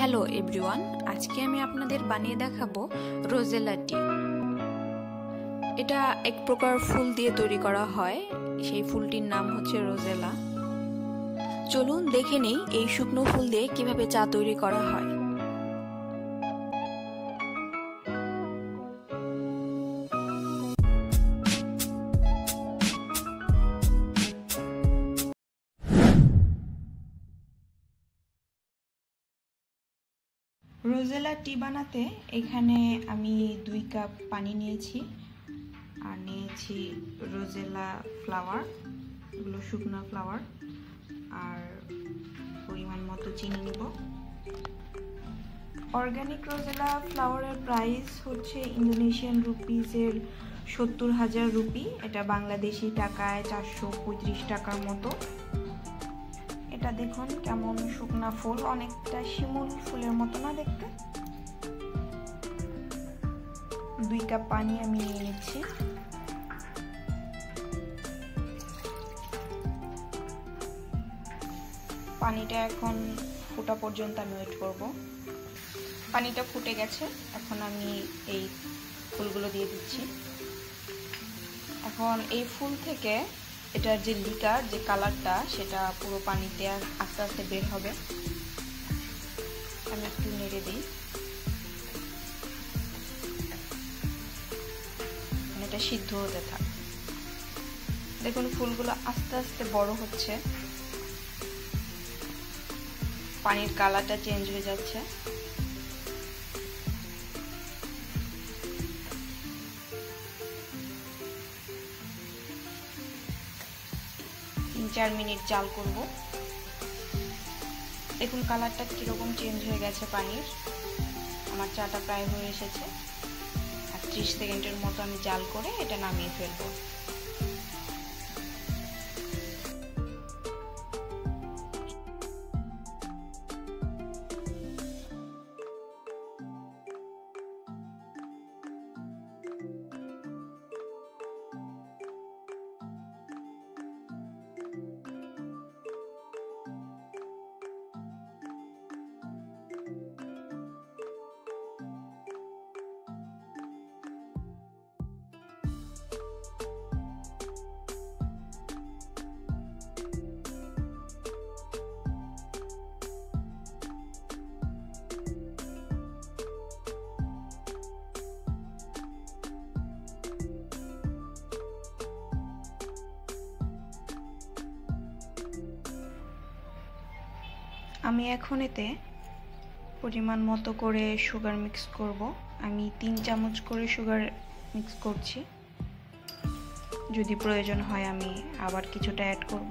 Hello everyone, আজকে আমি আপনাদের বানিয়ে দেখাবো রোজেলা টি। এটা এক প্রকার ফুল দিয়ে তৈরি করা হয়, সেই ফুলটির নাম হচ্ছে রোজেলা। চলুন দেখে নেই এই শুকনো ফুল দিয়ে কীভাবে চা তৈরি করা হয়। রোজেলা টি বানাতে এখানে আমি দুই কাপ পানি নিয়েছি। আর নিয়েছি রোজেলা ফ্লাওয়ার, এগুলো শুকনো ফ্লাওয়ার। আর পরিমাণ মতো চিনি নিব। অর্গ্যানিক রোজেলা ফ্লাওয়ারের প্রাইস হচ্ছে ইন্দোনেশিয়ান রুপিসের সত্তর হাজার রুপি। এটা বাংলাদেশি টাকায় চারশো পঁয়ত্রিশ টাকার মতো। এটা দেখুন, কেমন শুকনা ফুল, অনেকটা শিমুল ফুলের মতো না দেখতে? দুই কাপ পানি আমি নিয়ে নিচ্ছি। পানিটা এখন ফোটা পর্যন্ত আমি ওয়েট করব। পানিটা ফুটে গেছে, এখন আমি এই ফুলগুলো দিয়ে দিচ্ছি। এখন এই ফুল থেকে এটার যে লিকার, যে কালারটা, সেটা পুরো পানিতে আস্তে আস্তে বের হবে। আমি একটু নেড়ে দিই। মানে এটা সিদ্ধ হতে থাক। দেখুন, ফুলগুলো আস্তে আস্তে বড় হচ্ছে। পানির কালারটা চেঞ্জ হয়ে যাচ্ছে। চার মিনিট জাল করব। দেখুন কালারটা কীরকম চেঞ্জ হয়ে গেছে পানির। আমার চাটা প্রায় হয়ে এসেছে। আর ত্রিশ সেকেন্ডের মতো আমি জাল করে এটা নামিয়ে ফেলব। আমি এখন এতে পরিমাণ মতো করে সুগার মিক্স করব। আমি তিন চামচ করে সুগার মিক্স করছি। যদি প্রয়োজন হয় আমি আবার কিছুটা অ্যাড করব।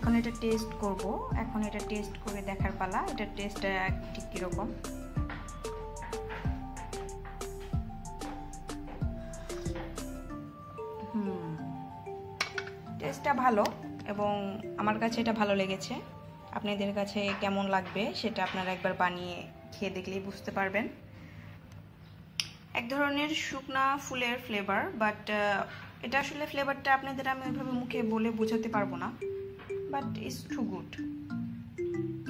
এখন এটা টেস্ট করব। এখন এটা টেস্ট করে দেখার পালা। এটা টেস্টটা ঠিক কীরকম? টেস্টটা ভালো এবং আমার কাছে এটা ভালো লেগেছে। আপনাদের কাছে কেমন লাগবে সেটা আপনারা একবার বানিয়ে খেয়ে দেখলেই বুঝতে পারবেন। এক ধরনের শুকনা ফুলের ফ্লেভার বাট এটা আসলে ফ্লেভারটা আপনাদের আমি ওইভাবে মুখে বলে বোঝাতে পারব না। but it's too good.